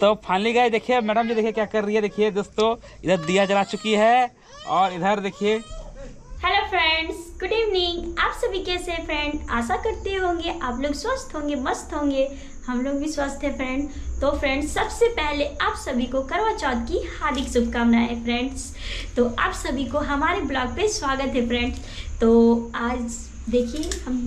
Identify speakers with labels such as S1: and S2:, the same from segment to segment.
S1: तो फाइनली गए देखिए मैडम जी देखिए क्या कर रही है, देखिए दोस्तों, इधर दिया जला चुकी है, और इधर देखिए।
S2: हेलो फ्रेंड्स गुड इवनिंग आप सभी कैसे हैं फ्रेंड आशा करते होंगे आप लोग स्वस्थ होंगे, मस्त होंगे। हम लोग भी स्वस्थ हैं फ्रेंड तो फ्रेंड्स सबसे पहले आप सभी को करवा चौथ की हार्दिक शुभकामनाएँ फ्रेंड्स तो आप सभी को हमारे ब्लॉग पे स्वागत है फ्रेंड्स तो आज देखिए हम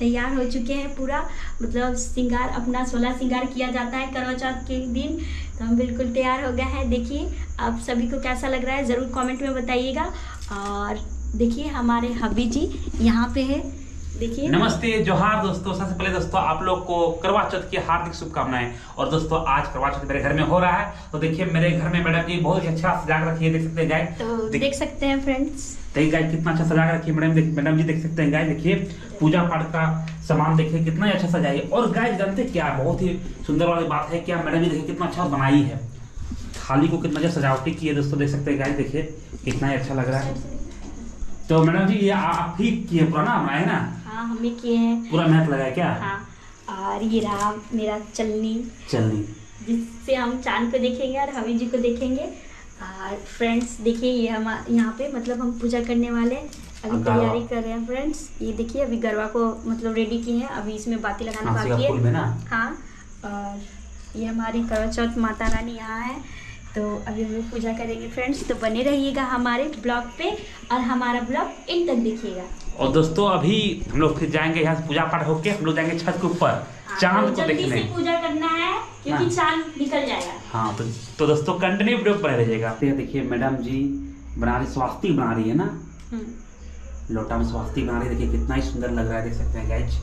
S2: तैयार हो चुके हैं पूरा। मतलब श्रृंगार अपना सोलह श्रृंगार किया जाता है करवा चौथ के दिन। तो हम बिल्कुल तैयार हो गए हैं। देखिए, आप सभी को कैसा लग रहा है, ज़रूर कमेंट में बताइएगा। और देखिए, हमारे हबी जी यहाँ पे है। देखिए।
S1: नमस्ते जोहार दोस्तों। सबसे पहले दोस्तों आप लोग को करवा चौथ की हार्दिक शुभकामनाएँ। और दोस्तों आज करवा चौथ मेरे घर में हो रहा है। तो देखिए मेरे घर में मैडम जी बहुत ही अच्छा सजा रखी है देख सकते हैं गाय।
S2: तो
S1: देख-
S2: देख सकते हैं फ्रेंड्स
S1: देखिए गाय कितना अच्छा सजा रखी है मैडम मैडम जी देख सकते हैं गाय। देखिए पूजा पाठ का सामान देखिए कितना अच्छा सजाई है। और गाय जानते क्या? बहुत ही सुंदर वाली बात है क्या मैडम जी देखिए कितना अच्छा बनाई है। थाली को कितना अच्छा सजावटी की है दोस्तों देख सकते हैं गाय। देखिए कितना ही अच्छा लग रहा है। तो मैडम जी ये आप ही किए पुराना बनाए है ना?
S2: हाँ हमें किए हैं।
S1: पूरा मेहनत लगाया क्या?
S2: हाँ और ये रहा मेरा चलनी।
S1: चलनी।
S2: जिससे हम चाँद को देखेंगे और हवी जी को देखेंगे। और फ्रेंड्स देखिए ये हम यहाँ पे मतलब हम पूजा करने वाले हैं। अभी तैयारी कर रहे हैं फ्रेंड्स ये देखिए अभी गरबा को मतलब रेडी किए हैं। अभी इसमें बाती लगाना बाकी है। हाँ और ये हमारी करवा चौथ माता रानी यहाँ है। तो अभी हम लोग पूजा करेंगे फ्रेंड्स तो बने रहिएगा हमारे ब्लॉग पे और हमारा ब्लॉग इन तक देखिएगा।
S1: और दोस्तों अभी हम लोग फिर जाएँगे यहाँ से पूजा पाठ होके हम लोग जाएँगे छत के ऊपर।
S2: हाँ,
S1: चाँद
S2: तो
S1: को देखने।
S2: से पूजा करना है क्योंकि
S1: हाँ।
S2: चाँद निकल जाएगा।
S1: हाँ तो तो दोस्तों कंटिन्यू वीडियो बने रहिएगा। देखिए मैडम जी बना रही स्वास्थ्य बना रही है ना?
S2: हम्म।
S1: लोटा में स्वास्थ्य बना रही है देखिए कितना ही सुंदर लग रहा है देख सकते हैं गाइज़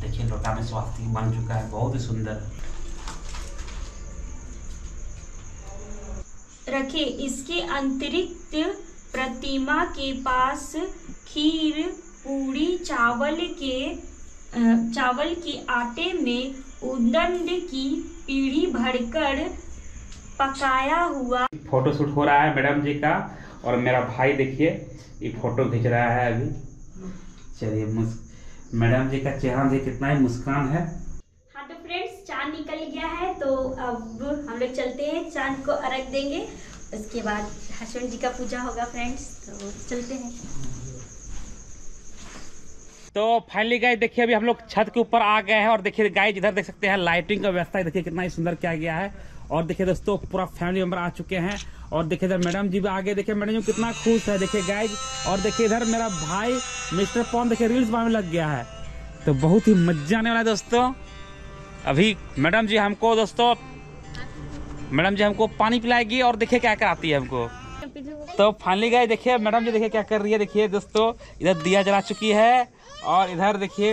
S1: देखिए लोटा में स्वास्थ्य बन चुका है बहुत ही सुंदर।
S2: रखे इसके अतिरिक्त प्रतिमा के पास खीर चावल के चावल के आटे में उदंड की पीढ़ी भरकर पकाया हुआ
S1: फ़ोटो शूट हो रहा है मैडम जी का और मेरा भाई देखिए ये फ़ोटो खींच रहा है अभी। चलिए मैडम जी का चेहरा देखिए कितना ही मुस्कान है।
S2: हाँ तो फ्रेंड्स चाँद निकल गया है तो अब हम लोग चलते हैं चाँद को अर्घ देंगे। उसके बाद हसबैंड जी का पूजा होगा फ्रेंड्स तो चलते हैं।
S1: तो फाइनली गाइस देखिए अभी हम लोग छत के ऊपर आ गए हैं और देखिए गाइस इधर देख सकते हैं लाइटिंग का व्यवस्था देखिए कितना ही सुंदर किया गया है। और देखिए दोस्तों, पूरा फैमिली मेंबर आ चुके हैं। और देखिए इधर मैडम जी भी आगे देखिए मैडम जी कितना खुश है। देखिए गाइस और देखिए इधर मेरा भाई मिस्टर पॉन देखिए रील्स बनाने लग गया है। तो बहुत ही मज़ा आने वाला है दोस्तों। अभी मैडम जी हमको दोस्तों, मैडम जी हमको पानी पिलाएगी और देखिए क्या कराती है हमको। तो फाइनली गए देखिए मैडम जी देखिए क्या कर रही है देखिए दोस्तों इधर दिया जला चुकी है और इधर देखिए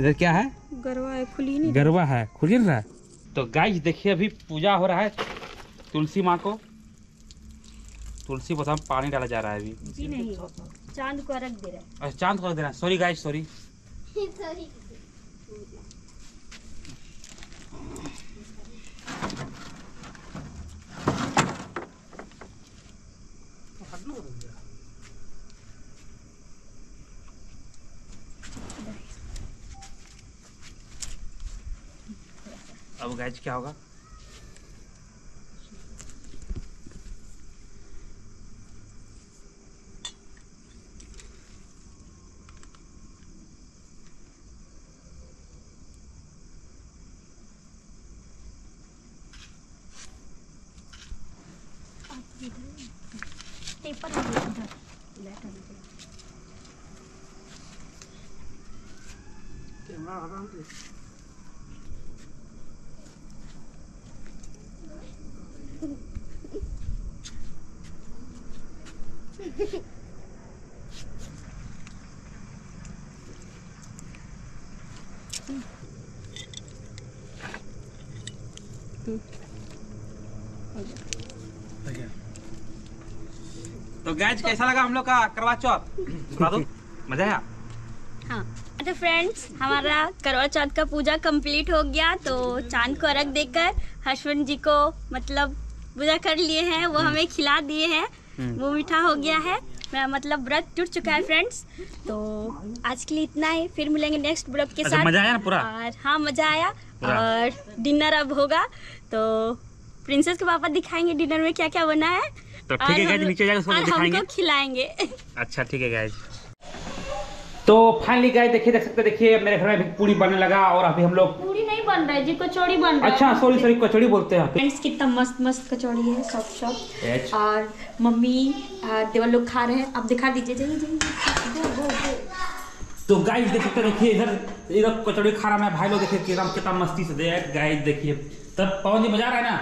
S1: इधर क्या है?
S2: गरवा है खुली नहीं।
S1: गरबा है खुली रहा है। तो गाइस देखिए अभी पूजा हो रहा है तुलसी माँ को। तुलसी हम पानी डाला जा रहा है अभी।
S2: जी नहीं चाँद को अर्घ दे रहा
S1: है। चाँद को देना सॉरी गाइस सॉरी अब गाइस क्या होगा
S2: पेपर इधर लाइट वाले पे।
S1: तो गाइस कैसा लगा हम लोग का करवा चौथ? सुना दो। मज़ा आया?
S2: हाँ। तो फ्रेंड्स हमारा करवा चौथ का पूजा कंप्लीट हो गया तो चाँद को अर्घ देकर हसबैंड जी को मतलब पूजा कर लिए हैं वो हमें खिला दिए हैं।
S1: हम्म।
S2: वो मीठा हो गया है। मेरा मतलब व्रत टूट चुका है फ्रेंड्स तो आज के लिए इतना ही। फिर मिलेंगे नेक्स्ट ब्लॉग के
S1: अच्छा
S2: साथ।
S1: मज़ा आया ना पूरा?
S2: और हाँ मज़ा आया। और डिनर अब होगा। तो प्रिंसेस के पापा दिखाएँगे डिनर में क्या क्या बना है।
S1: तो ठीक है
S2: हम-
S1: नीचे जाकर
S2: और
S1: दिखाएँगे।
S2: हमको खिलाएँगे।
S1: अच्छा ठीक है गाइज़ तो फाइनली गाइज़ देखिए देख सकते देखिए मेरे घर में अभी पूरी बनने लगा और अभी हम लोग
S2: पूरी नहीं बन रहा है जी कचौड़ी बन रहा है।
S1: अच्छा सॉरी सॉरी कचौड़ी बोलते हैं
S2: फ्रेंड्स कितना मस्त मस्त कचौड़ी है सॉफ्ट
S1: एच।
S2: और मम्मी देवर लोग खा रहे हैं। आप दिखा दीजिए जाइए जाइए। गो गो गो
S1: तो गाइस देख सकते हैं देखिए इधर इधर कचौड़ी खा रहा है भाई लोग देखिए कितना कितना मस्ती से दे गाइस देखिए। तब पवन जी मज़ा आ रहा है ना?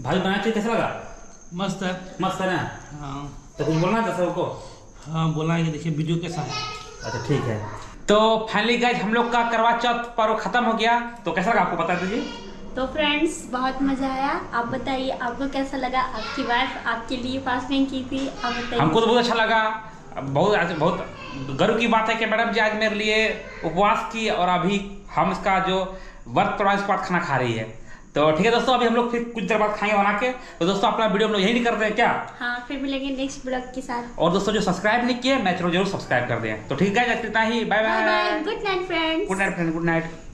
S1: भाई बनाना चाहिए कैसा लगा?
S3: मस्त है।
S1: मस्त है ना?
S3: हाँ।
S1: तो कुछ बोलना था सबको
S3: हाँ बोलाएँगे देखिए वीडियो कैसा है।
S1: अच्छा ठीक है। तो फाइनली गाइज़ हम लोग का करवा चौथ पर्व खत्म हो गया। तो कैसा लगा आपको बता दीजिए।
S2: तो फ्रेंड्स बहुत मज़ा आया। आप बताइए आपको कैसा लगा? आपकी वाइफ आपके लिए फास्टिंग की थी। आप बताइए।
S1: हमको तो बहुत अच्छा लगा। बहुत आज बहुत गर्व की बात है कि मैडम जी आज मेरे लिए उपवास की और अभी हम इसका जो वर्त पड़ा इसके बाद खाना खा रही है। तो ठीक है दोस्तों अभी हम लोग फिर कुछ देर बाद खाएँगे बना के। तो दोस्तों अपना वीडियो हम लोग यही नहीं करते हैं क्या?
S2: हाँ फिर मिलेंगे नेक्स्ट ब्लॉग के साथ।
S1: और दोस्तों जो सब्सक्राइब नहीं किए नेचुरल ज़रूर सब्सक्राइब कर दें। तो ठीक है इतना ही।
S2: Bye
S1: bye
S2: good night friends
S1: good night friend good night